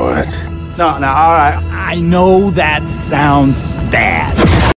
What? No, no, all right. I know that sounds bad.